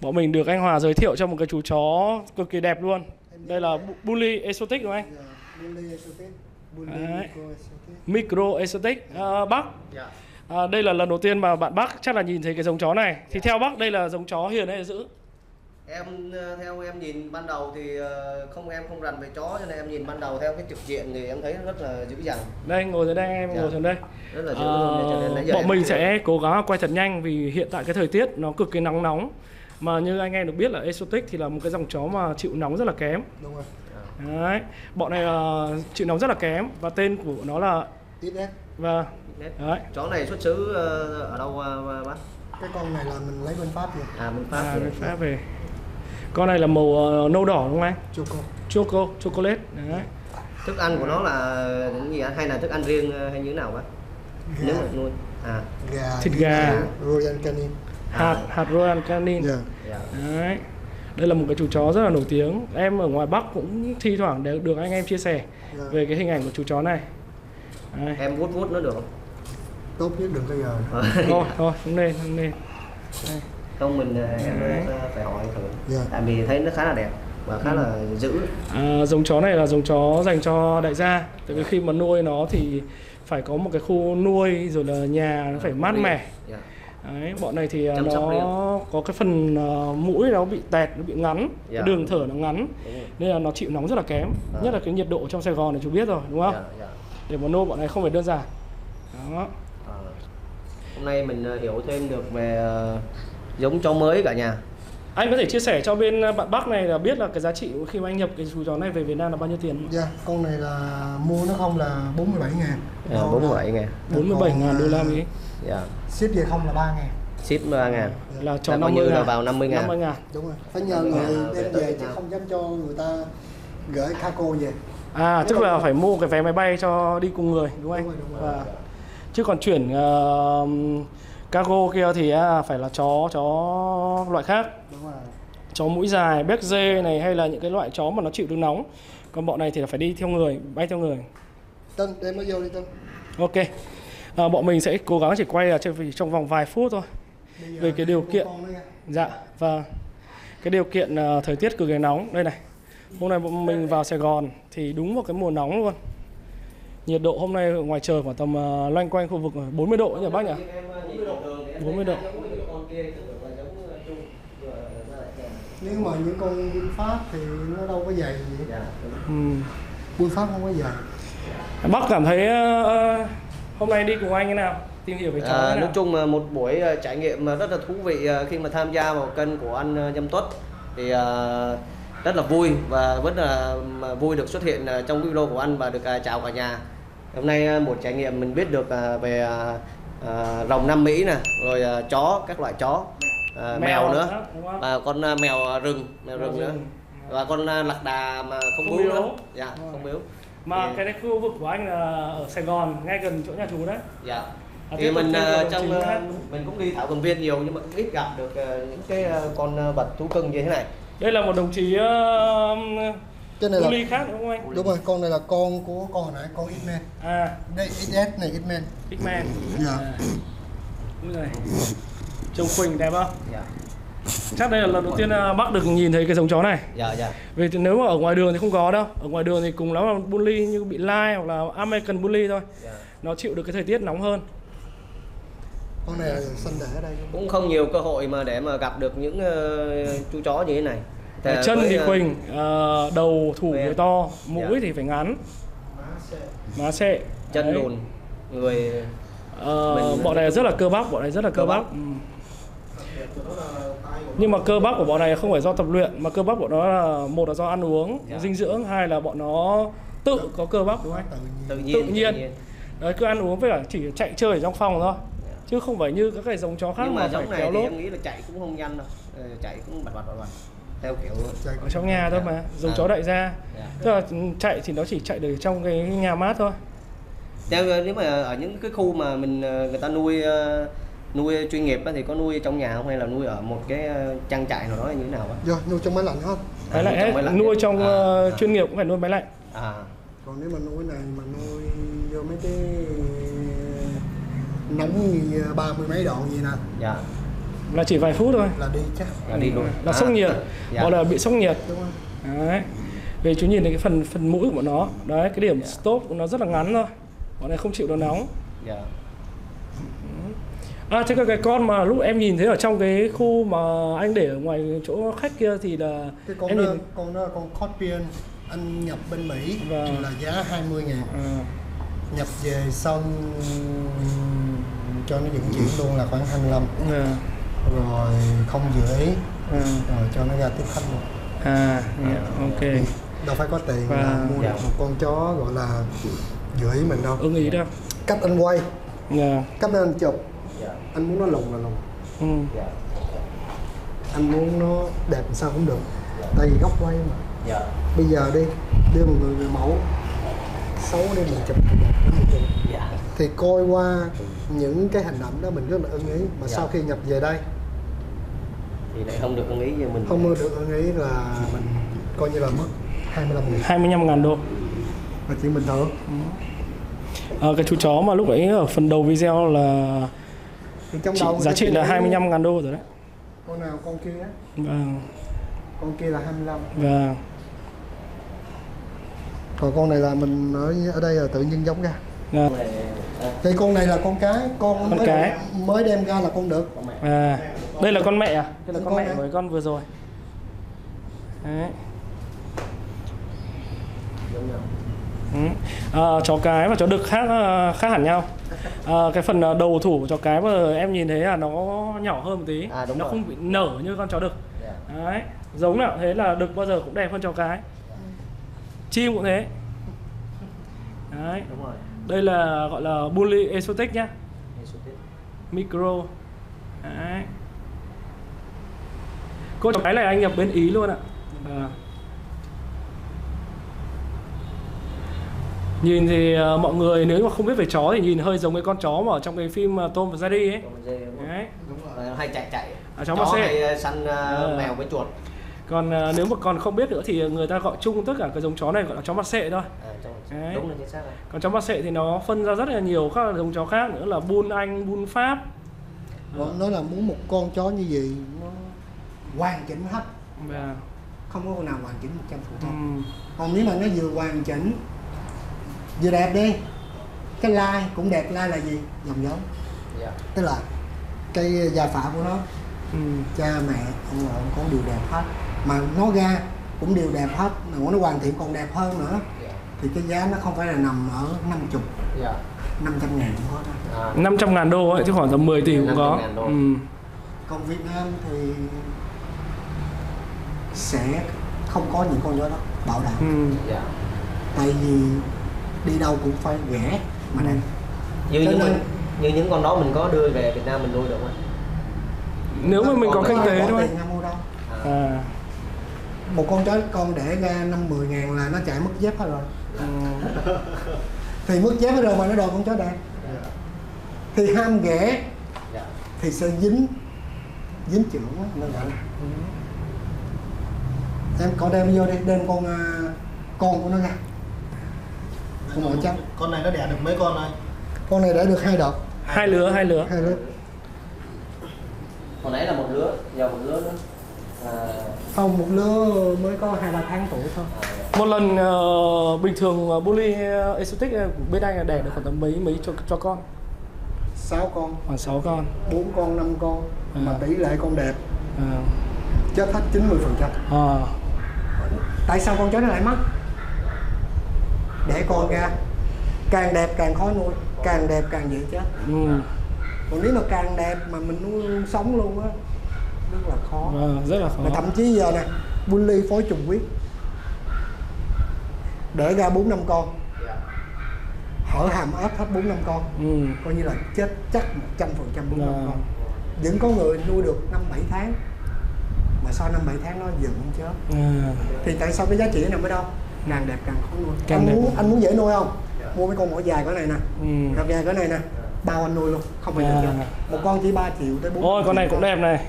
Bọn mình được anh Hòa giới thiệu cho một cái chú chó cực kỳ đẹp luôn. Đây là Bu- Bully Exotic đúng không anh? Dạ, Bully Exotic. Bully Đấy. Micro Exotic. Exotic. À, Bắc, Dạ. à, đây là lần đầu tiên mà bạn Bắc chắc là nhìn thấy cái giống chó này. Thì theo Bắc đây là giống chó hiền hay là dữ? Em ờ, theo em nhìn ban đầu thì ờ, không em không rành về chó cho nên em nhìn ban đầu theo cái trực diện thì em thấy rất là dữ dằn, Đây ngồi dưới đây em Dạ. ngồi xuống đây. rất là dữ À, luôn cho nên nãy giờ bọn mình sẽ cố gắng quay thật nhanh vì hiện tại cái thời tiết nó cực kỳ nắng nóng. Mà như anh em được biết là Exotic thì là một cái dòng chó mà chịu nóng rất là kém. Đúng rồi. Đấy. Bọn này là chịu nóng rất là kém và tên của nó là XS. và Nét. đấy. Chó này xuất xứ ờ, ở đâu ờ, bác? Cái con này là mình lấy bên Pháp rồi. À bên Pháp. À, bên Pháp về. Con này là màu ờ, nâu đỏ đúng không anh? Choco. Choco, chocolate. Đấy. Thức ăn của nó là những gì hay là thức ăn riêng ờ, hay như thế nào bác? Nếu mà nuôi. À. Gà. Thịt gà. Royal Canin. Hạt hạt Royal Canin. Dạ. Dạ. Đấy. Đây là một cái chú chó rất là nổi tiếng. Em ở ngoài Bắc cũng thi thoảng đều được anh em chia sẻ Dạ. về cái hình ảnh của chú chó này. Đấy. Em vuốt vuốt nó được không? Tốt nhất đừng có giờ. Thôi, thôi, không nên, không nên. không mình ờ, em ờ, phải hỏi thử. Dạ. Tại vì thấy nó khá là đẹp và khá là dữ. À, giống chó này là giống chó dành cho đại gia. Tại vì khi mà nuôi nó thì phải có một cái khu nuôi rồi là nhà nó phải mát mẻ. Dạ. Đấy, bọn này thì à, Chăm nó có cái phần à, mũi nó bị tẹt, nó bị ngắn, Dạ. cái đường thở nó ngắn nên là nó chịu nóng rất là kém. Dạ. Nhất là cái nhiệt độ trong Sài Gòn này chú biết rồi, đúng không? Dạ, dạ. Để mà nuôi bọn này không phải đơn giản. Đó. À, hôm nay mình ờ, hiểu thêm được về giống chó mới cả nhà. Anh có thể chia sẻ cho bên à, bạn Bắc này là biết là cái giá trị khi mà anh nhập cái chú chó này về Việt Nam là bao nhiêu tiền? Dạ, con này là mua nó không là 47 ngàn. À, 47 ngàn. 47 ngàn đô la Mỹ. Dạ. Ship về không là 3 ngàn. Ship 3 ngàn. Là cho Là coi 50 như là ngàn. vào 50 ngàn. 50 ngàn. Đúng rồi. Phải nhờ À, người đem về chứ không dám cho người ta gửi cargo về. À, tức là phải mua cái vé máy bay cho đi cùng người, đúng không anh? Đúng rồi, đúng rồi. Chứ còn chuyển ờ, cargo kia thì à, phải là chó chó loại khác, Đúng rồi. chó mũi dài, béc dê này hay là những cái loại chó mà nó chịu được nóng. Còn bọn này thì là phải đi theo người, bay theo người. Tân, đem nó vô đi Tân. Ok. À, bọn mình sẽ cố gắng chỉ quay trong, trong vòng vài phút thôi. Bây giờ Về cái điều kiện. Dạ, và cái điều kiện ờ, thời tiết cực kỳ nóng đây này. Hôm nay bọn mình vào Sài Gòn thì đúng một cái mùa nóng luôn. Nhiệt độ hôm nay ngoài trời khoảng tầm ờ, loanh quanh khu vực 40 độ nhỉ bác nhỉ? 40 độ. Nếu mà những con quân Pháp thì nó đâu có dày gì. Dạ. Ừ. Quân Pháp không có dày. Bác cảm thấy ờ, hôm nay đi cùng anh thế nào? Tìm hiểu về chó À, thế nói chung là một buổi ờ, trải nghiệm rất là thú vị khi mà tham gia vào kênh của anh Nhâm Tuất thì ờ, rất là vui và rất là vui được xuất hiện trong video của anh và được chào cả nhà. Hôm nay một trải nghiệm mình biết được về ờ, rồng Nam Mỹ nè, rồi ờ, chó các loại chó, ờ, mèo, nữa đó, và con ờ, mèo rừng, mèo Mèo rừng nữa rừng. và con ờ, lạc đà mà không, Không bướu biếu. nữa. Dạ, rồi. không biếu. Mà Thì- cái này khu vực của anh là ở Sài Gòn, ngay gần chỗ nhà chú đấy. dạ À, thì mình đồng trong khác. mình cũng đi thảo cầm viên nhiều nhưng mà ít gặp được ờ, những cái ờ, con ờ, vật thú cưng như thế này Đây là một đồng chí uh, Cái này là khác đúng không anh? Đúng rồi, con này là con của con hồi nãy, con X-Men. À, Đây XS này X-Men. X-Man. Dạ. À. Ui giời. Trông Quỳnh đẹp không? dạ Chắc đây là lần đầu tiên à, bác được nhìn thấy cái giống chó này. dạ dạ Vì nếu mà ở ngoài đường thì không có đâu. Ở ngoài đường thì cùng lắm là bully như bị lai hoặc là American bully thôi. dạ. Nó chịu được cái thời tiết nóng hơn. Con này là sanh đẻ ở đây. cũng không nhiều cơ hội mà để mà gặp được những ờ, chú chó như thế này Cái Thì chân thì ờ, Quỳnh, à, đầu thủ thì to, mũi Dạ. thì phải ngắn, Má xe. má xệ. chân Đấy. lùn người Ờ, Mình- bọn này rất là cơ bắp, bọn này rất là cơ, Cơ bắp. bắp. Ừ. Nhưng mà cơ bắp của bọn này không phải do tập luyện mà cơ bắp của nó là một là do ăn uống, Dạ. dinh dưỡng, hai là bọn nó tự có cơ bắp đúng không tự nhiên. tự nhiên Tự nhiên. Đấy cứ ăn uống với cả chỉ chạy chơi ở trong phòng thôi. Chứ không phải như các cái giống chó khác nhưng mà, mà phải giống này kéo thì lốp em nghĩ là chạy cũng không nhanh đâu Ờ, chạy cũng bật bật bật bật theo kiểu Chạy ở trong nhà thôi mà, giống À. chó đại gia. dạ. Tức là chạy thì nó chỉ chạy được trong cái nhà mát thôi. theo nếu mà ở những cái khu mà mình ờ, người ta nuôi ờ, nuôi chuyên nghiệp á thì có nuôi trong nhà không hay là nuôi ở một cái ờ, trang trại nào đó như thế nào á Rồi, nuôi trong máy lạnh hết. Máy lạnh nuôi trong hết, nuôi trong À, ờ, à. chuyên nghiệp cũng phải nuôi máy lạnh. à Còn nếu mà nuôi này mà nuôi vô mấy cái nóng như ba mươi mấy độ gì nè dạ là chỉ vài phút thôi. Là đi chắc. Là đi luôn. Là sốc nhiệt. dạ. hoặc là bị sốc nhiệt. Đúng không đấy. Vì chú nhìn thấy cái phần phần mũi của nó. Đấy cái điểm stop của nó rất là ngắn thôi. Bọn này không chịu được nóng. Dạ. à thế cái, cái con mà lúc em nhìn thấy ở trong cái khu mà anh để ở ngoài chỗ khách kia thì là cái con em đó, nhìn con đó con Scorpion anh nhập bên Mỹ. Vâng. là giá 20 ngàn. À, nhập về xong cho nó vận chuyển luôn là khoảng 25 à, rồi không rưỡi à, rồi cho nó ra tiếp khách luôn à yeah, ok đâu phải có tiền Và- là mua Dạ. được một con chó gọi là rưỡi mình đâu ưng ý đâu cách anh quay yeah. cách anh chụp Dạ. anh muốn nó lùng là lùng ừ. Dạ. anh muốn nó đẹp sao cũng được tại vì góc quay mà Dạ. bây giờ đi đưa một người người mẫu xấu đi mình chụp được. Dạ. thì coi qua những cái hình ảnh đó mình rất là ưng ý. Mà Dạ. sau khi nhập về đây thì lại không được ưng ý mình. không mua được ưng ý là mình coi như là mất 25 nghìn. 25 ngàn đô. Là chuyện bình thường. À, cái chú chó mà lúc ấy ở phần đầu video là thì trong đầu giá trị là ấy, 25 ngàn đô rồi đấy. Con nào con kia? Á, vâng. Con kia là 25 vâng còn con này là mình ở ở đây là tự nhiên giống ra à, thì con này là con cái con, Con mới, cái. mới đem ra là con đực à đây là con mẹ à? Đây là con Con mẹ. cái con vừa rồi. Đấy. Ừ. À, chó cái và chó đực khác à, khác hẳn nhau. À, cái phần à, đầu thủ của chó cái mà em nhìn thấy là nó nhỏ hơn một tí. À, nó rồi. không bị nở như con chó đực. Dạ. đấy giống nào. Thế là đực bao giờ cũng đẹp hơn chó cái chim cũng thế. Đấy. Đúng rồi. Đây là gọi là bully exotic nhá. Exotic. micro. Đấy. Cô chó cái này anh nhập bên ý luôn ạ. À. nhìn thì ờ, mọi người nếu mà không biết về chó thì nhìn hơi giống cái con chó mà ở trong cái phim ờ, Tom và Jerry ấy. Tom and Jerry, đúng rồi. đấy. Đúng rồi hay chạy chạy. À, chó Marseille. hay săn ờ, Ờ. mèo với chuột còn ờ, nếu mà còn không biết nữa thì người ta gọi chung tất cả cái giống chó này gọi là chó Marseille thôi. À, trong... Đấy. đúng là chính xác rồi. Còn chó Marseille thì nó phân ra rất là nhiều các giống chó khác nữa là bull anh bull pháp. Còn nói là muốn một con chó như vậy nó hoàn chỉnh hết. Và không có con nào hoàn chỉnh 100% ừm, còn nếu mà nó vừa hoàn chỉnh vừa đẹp đi cái lai cũng đẹp lai là gì? Dòng giống. Dạ. Tức là cái gia phả của nó. Ừm, cha mẹ ông nội con đều đẹp hết mà nó ra cũng đều đẹp hết mà nó hoàn thiện còn đẹp hơn nữa. Dạ. Thì cái giá nó không phải là nằm ở 50 dạ. 500 ngàn cũng có đó. À, 500 ngàn đô ấy chứ khoảng tầm 10 tỷ cũng có. 500.000 đô. Ừm. còn Việt Nam thì sẽ không có những con chó đó bảo đảm. Ừm. dạ. Tại vì đi đâu cũng phải rẻ mà đẹp. Như Cho những nên- mình như những con đó mình có đưa về Việt Nam mình nuôi được không nếu mà mình có kinh tế thôi. à, à một con chó con để ra năm mười ngàn là nó chạy mất dép hết rồi. Ừm, thì mất dép hết rồi mà nó đòi con chó đẹp thì ham rẻ dạ. thì sẽ dính dính trưởng á, nó gọi là em có đem vô đi đem con à, con của nó ra. Con mồi trắng con này nó đẻ được mấy con này con này đã được hai đợt hai lứa hai lứa. Hai đứa hồi nãy là một lứa giờ một lứa nữa. À, không một lứa mới có hai ba tháng tuổi thôi. À, một lần ờ, bình thường ờ, bully ờ, exotic bên anh là đẻ được khoảng tầm mấy mấy cho cho con? Sáu con. Khoảng 6 con. Bốn con năm con. Mà À. tỷ lệ con đẹp. À, chết hết 90 phần trăm. À, tại sao con chó nó lại mất? Để con ra. Càng đẹp càng khó nuôi càng đẹp càng dễ chết. Ừm, còn nếu mà càng đẹp mà mình nuôi sống luôn á rất là khó. Vâng, rất là khó. Mà thậm chí giờ nè bully phối trùng huyết. Để ra bốn năm con. Dạ. Hở hàm ếch hết bốn năm con. Ừm, coi như là chết chắc một trăm phần trăm bốn năm Dạ. con. Vẫn có người nuôi được năm bảy tháng. Mà sau năm bảy tháng nó giận chết. À, thì tại sao cái giá trị nó nằm ở đâu? Càng đẹp càng khó nuôi. Càng anh đẹp. muốn anh muốn dễ nuôi không? Mua mấy con mỏ dài cỡ này nè. Ừm. gặp dài cỡ này nè bao anh nuôi luôn không phải À. một con chỉ 3 triệu tới 4 ôi con này cũng đẹp này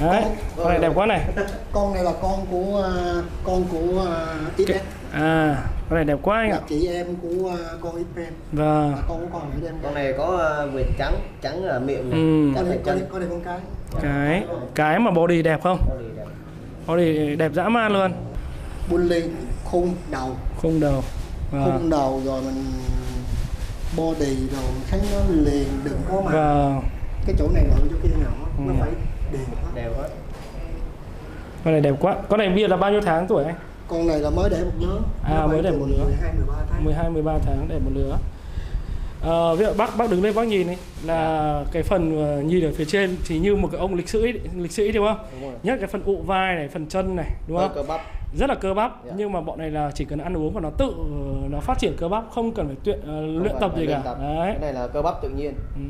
đấy con này đẹp quá này con này là con của à, con của uh, XS À, con này đẹp quá anh ạ. chị em của ờ, con Ipen Và là con của con em con này có ờ, vệt trắng trắng là miệng này Ừ. con này con này con này con cái cái cái mà body đẹp không? Con này đẹp. Body đẹp dã man luôn. bully khung đầu Khung đầu. Và khung đầu rồi mình body rồi thấy nó liền đừng có mà và cái chỗ này bự chỗ kia nhỏ nó Ừ. phải đều hết đều hết con này đẹp quá. Con này bây giờ là bao nhiêu tháng tuổi anh? con này là mới để một lứa À, Nó mới để một lứa. 12 13 tháng 12 13 tháng để một lứa. Ờ, ví dụ bác bác đứng lên bác nhìn đi là cái phần ờ, nhìn ở phía trên thì như một cái ông lịch sĩ lịch sĩ đúng không? đúng Nhất cái phần ụ vai này, phần chân này đúng không? cơ bắp Rất là cơ bắp Dạ. nhưng mà bọn này là chỉ cần ăn uống và nó tự nó phát triển cơ bắp không cần phải tuyện ờ, Không luyện tập gì cả. tập. Đấy. cái này là cơ bắp tự nhiên Ừ.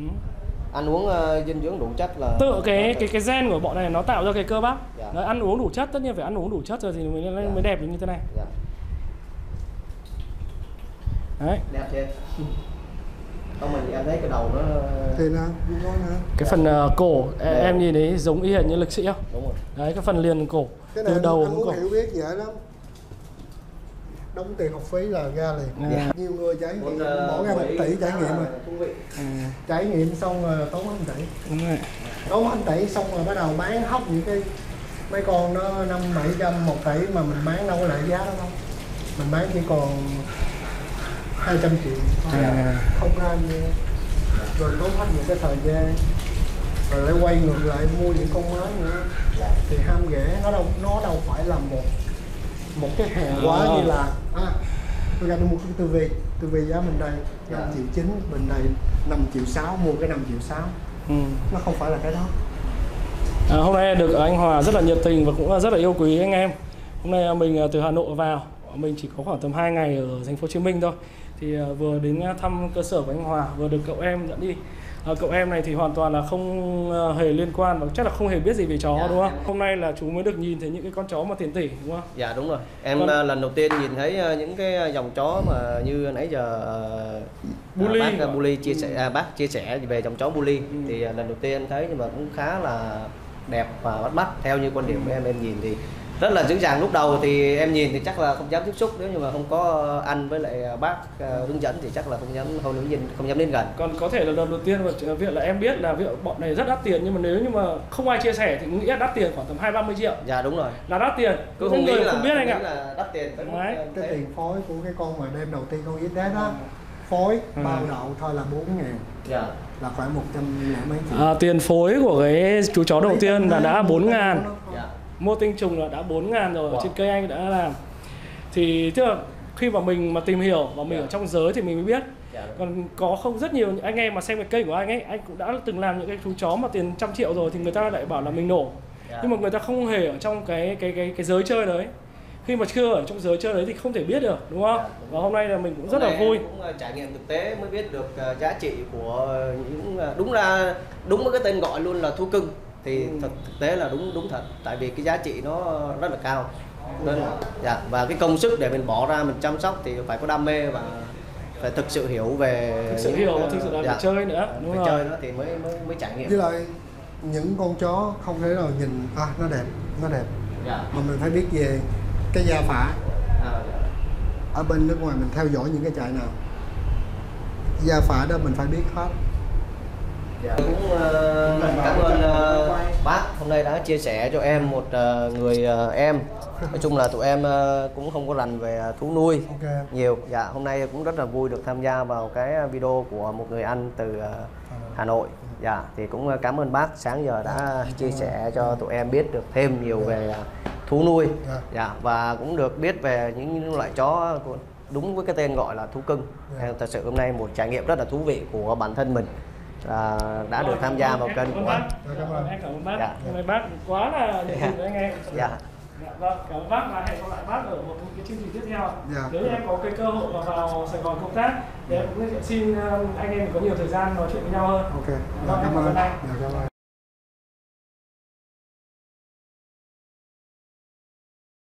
ăn uống ờ, dinh dưỡng đủ chất là Tự cái cái cái gen của bọn này nó tạo ra cái cơ bắp. Dạ. Đấy, ăn uống đủ chất tất nhiên phải ăn uống đủ chất rồi thì mới Dạ. mới đẹp như thế này. dạ. Đấy. đẹp chưa không mình em thấy cái đầu nó thì nó nó nó Cái phần ờ, cổ e- Đều. em nhìn thấy giống y hệt như lực sĩ không? đúng rồi. Đấy cái phần liền cổ cái này từ đầu muốn cổ. hiểu biết dễ lắm. Đóng tiền học phí là ra liền. Dạ. nhiều người trải nghiệm Một, ờ, bỏ ra một tỷ trải nghiệm là rồi vị. Ừ, trải nghiệm xong rồi tốn anh tỷ đúng rồi. tốn anh tỷ xong rồi bắt đầu bán hóc những cái mấy con nó năm bảy trăm một tỷ mà mình bán đâu có lại giá đó đâu. Mình bán chỉ còn 200 triệu. À. không ra nhiều rồi tốn hết những cái thời gian rồi lại quay ngược lại mua những con mới nữa thì ham rẻ nó đâu nó đâu phải là một một cái hàng quá À. như là à, tôi ra tôi mua cái tivi tivi giá bên đây 5 triệu chín bên đây 5 triệu 6 mua cái 5 triệu 6 Ừ. nó không phải là cái đó À, hôm nay được anh Hòa rất là nhiệt tình và cũng rất là yêu quý anh em. Hôm nay mình à, từ Hà Nội vào, mình chỉ có khoảng tầm 2 ngày ở thành phố Hồ Chí Minh thôi. Thì à, vừa đến à, thăm cơ sở của anh Hòa, vừa được cậu em dẫn đi. À, cậu em này thì hoàn toàn là không à, hề liên quan và chắc là không hề biết gì về chó Dạ, đúng không? em- Hôm nay là chú mới được nhìn thấy những cái con chó mà tiền tỷ đúng không? dạ đúng rồi em ờ, lần đầu tiên nhìn thấy ờ, những cái dòng chó mà như nãy giờ ờ, Bully. à, bác ờ, bully chia sẻ à, bác chia sẻ về dòng chó bully Ừ. thì ờ, lần đầu tiên em thấy nhưng mà cũng khá là đẹp và bắt mắt theo như quan điểm của em em nhìn thì rất là dữ dàng lúc đầu thì em nhìn thì chắc là không dám tiếp xúc. Nếu như mà không có ăn với lại bác ờ, hướng dẫn thì chắc là không dám không dám nhìn không dám đến gần. Còn có thể là lần đầu tiên mà việc là em biết là ví dụ bọn này rất đắt tiền. Nhưng mà nếu như mà không ai chia sẻ thì nghĩ là đắt tiền khoảng tầm 2 30 triệu. Dạ đúng rồi. Là đắt tiền. cứ Những không nghĩ người là không biết anh ạ. là đắt tiền Đấy. ờ, cái tiền phối của cái con mà đêm đầu tiên con ít đá đó phối Ừ. bao đậu thôi là 4 ngàn. Dạ. Là khoảng 100 lẻ mấy triệu. À, tiền phối của cái chú chó đầu tiên là đã 4 ngàn. Dạ mua tinh trùng là đã 4 ngàn rồi Wow. trên cây anh đã làm. Thì tức là khi mà mình mà tìm hiểu và mình Dạ. ở trong giới thì mình mới biết. Dạ. Còn có không rất nhiều anh em mà xem cái kênh của anh ấy anh cũng đã từng làm những cái chú chó mà tiền trăm triệu rồi thì người ta lại bảo là mình nổ. Dạ. nhưng mà người ta không hề ở trong cái cái cái cái giới chơi đấy. Khi mà chưa ở trong giới chơi đấy thì không thể biết được đúng không? Dạ, đúng. Và hôm nay là mình cũng Hôm rất là vui. cũng ờ, trải nghiệm thực tế mới biết được ờ, giá trị của những ờ, đúng ra đúng với cái tên gọi luôn là thú cưng thì Ừ. thực, thực tế là đúng đúng thật. Tại vì cái giá trị nó rất là cao. Nên dạ và cái công sức để mình bỏ ra mình chăm sóc thì phải có đam mê và phải thực sự hiểu về thực sự những, hiểu ờ, thực sự là dạ, phải chơi nữa. đúng phải rồi. chơi nữa thì mới mới mới trải nghiệm. Với lại những con chó không thể nào nhìn à nó đẹp nó đẹp. Dạ. Mà mình phải biết về cái gia phả. À, dạ. ở bên nước ngoài mình theo dõi những cái trại nào gia phả đó mình phải biết hết Dạ. Cũng ờ, cảm ơn ờ, bác hôm nay đã chia sẻ cho em một ờ, người em. Nói chung là tụi em cũng không có rành về thú nuôi ok nhiều. Dạ hôm nay cũng rất là vui được tham gia vào cái video của một người anh từ Hà Nội. Dạ thì cũng cảm ơn bác sáng giờ đã chia sẻ cho tụi em biết được thêm nhiều về thú nuôi. Dạ. Dạ và cũng được biết về những loại chó của- đúng với cái tên gọi là thú cưng. Dạ. Thật sự hôm nay một trải nghiệm rất là thú vị của bản thân mình à, đã được tham gia vào kênh của anh. bác. Dạ, cảm ơn. em cảm ơn bác Dạ. hôm nay bác quá là nhiệt tình với anh em Dạ. Dạ, vâng, cảm ơn bác và hẹn gặp lại bác ở một cái chương trình tiếp theo. Dạ. Nếu như em có cái cơ hội mà vào Sài Gòn công tác thì em cũng xin um, anh em có nhiều thời gian nói chuyện với nhau hơn. ok dạ, Vâng, cảm ơn dạ, cảm ơn